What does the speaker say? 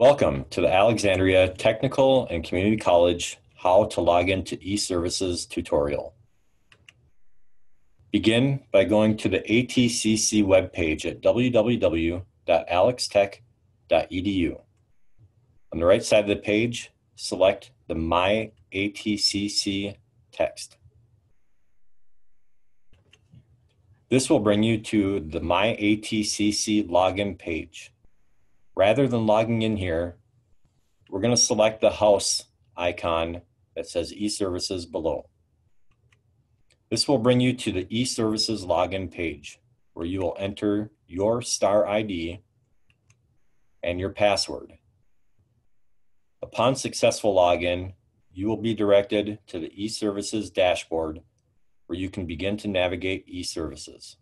Welcome to the Alexandria Technical and Community College How to Log into eServices tutorial. Begin by going to the ATCC webpage at www.alextech.edu. On the right side of the page, select the My ATCC text. This will bring you to the My ATCC login page. Rather than logging in here, we're going to select the house icon that says eServices below. This will bring you to the eServices login page where you will enter your star ID and your password. Upon successful login, you will be directed to the eServices dashboard where you can begin to navigate eServices.